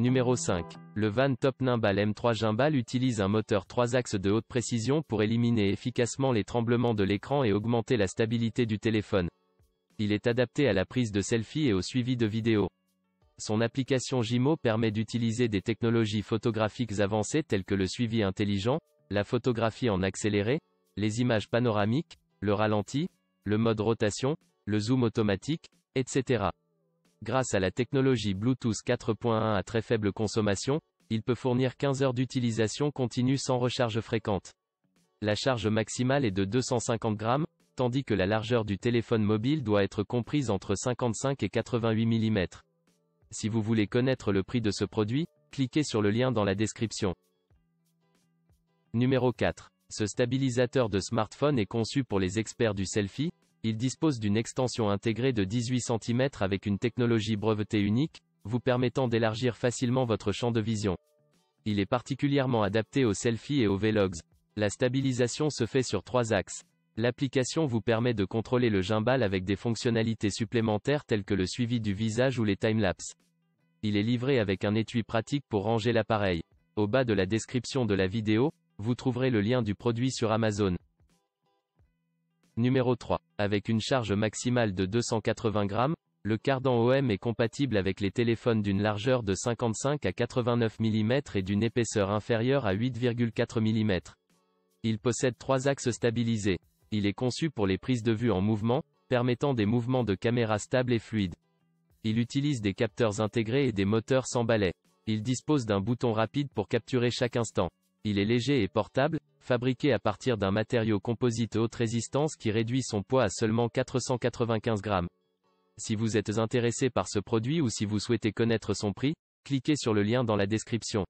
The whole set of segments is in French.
Numéro 5. Le Van Top Nimbal M3 Gimbal utilise un moteur 3 axes de haute précision pour éliminer efficacement les tremblements de l'écran et augmenter la stabilité du téléphone. Il est adapté à la prise de selfie et au suivi de vidéos. Son application Gimo permet d'utiliser des technologies photographiques avancées telles que le suivi intelligent, la photographie en accéléré, les images panoramiques, le ralenti, le mode rotation, le zoom automatique, etc. Grâce à la technologie Bluetooth 4.1 à très faible consommation, il peut fournir 15 heures d'utilisation continue sans recharge fréquente. La charge maximale est de 250 grammes, tandis que la largeur du téléphone mobile doit être comprise entre 55 et 88 mm. Si vous voulez connaître le prix de ce produit, cliquez sur le lien dans la description. Numéro 4. Ce stabilisateur de smartphone est conçu pour les experts du selfie, il dispose d'une extension intégrée de 18 cm avec une technologie brevetée unique, vous permettant d'élargir facilement votre champ de vision. Il est particulièrement adapté aux selfies et aux vlogs. La stabilisation se fait sur trois axes. L'application vous permet de contrôler le gimbal avec des fonctionnalités supplémentaires telles que le suivi du visage ou les timelapses. Il est livré avec un étui pratique pour ranger l'appareil. Au bas de la description de la vidéo, vous trouverez le lien du produit sur Amazon. Numéro 3. Avec une charge maximale de 280 grammes, le cardan OM est compatible avec les téléphones d'une largeur de 55 à 89 mm et d'une épaisseur inférieure à 8,4 mm. Il possède trois axes stabilisés. Il est conçu pour les prises de vue en mouvement, permettant des mouvements de caméra stables et fluides. Il utilise des capteurs intégrés et des moteurs sans balai. Il dispose d'un bouton rapide pour capturer chaque instant. Il est léger et portable, fabriqué à partir d'un matériau composite haute résistance qui réduit son poids à seulement 495 grammes. Si vous êtes intéressé par ce produit ou si vous souhaitez connaître son prix, cliquez sur le lien dans la description.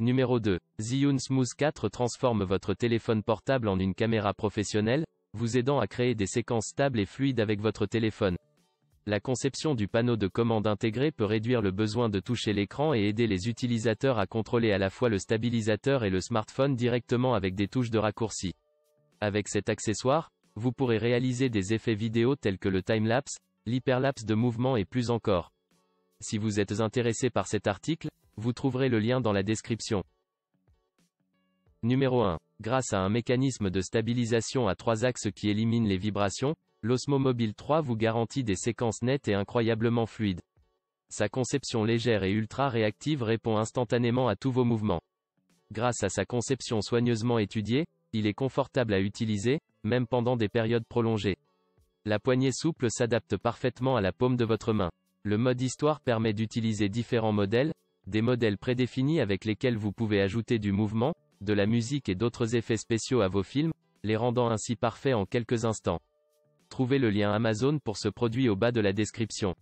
Numéro 2. Zhiyun Smooth 4 transforme votre téléphone portable en une caméra professionnelle, vous aidant à créer des séquences stables et fluides avec votre téléphone. La conception du panneau de commande intégré peut réduire le besoin de toucher l'écran et aider les utilisateurs à contrôler à la fois le stabilisateur et le smartphone directement avec des touches de raccourci. Avec cet accessoire, vous pourrez réaliser des effets vidéo tels que le timelapse, l'hyperlapse de mouvement et plus encore. Si vous êtes intéressé par cet article, vous trouverez le lien dans la description. Numéro 1. Grâce à un mécanisme de stabilisation à trois axes qui élimine les vibrations, l'Osmo Mobile 3 vous garantit des séquences nettes et incroyablement fluides. Sa conception légère et ultra réactive répond instantanément à tous vos mouvements. Grâce à sa conception soigneusement étudiée, il est confortable à utiliser, même pendant des périodes prolongées. La poignée souple s'adapte parfaitement à la paume de votre main. Le mode histoire permet d'utiliser différents modèles, des modèles prédéfinis avec lesquels vous pouvez ajouter du mouvement, de la musique et d'autres effets spéciaux à vos films, les rendant ainsi parfaits en quelques instants. Trouvez le lien Amazon pour ce produit au bas de la description.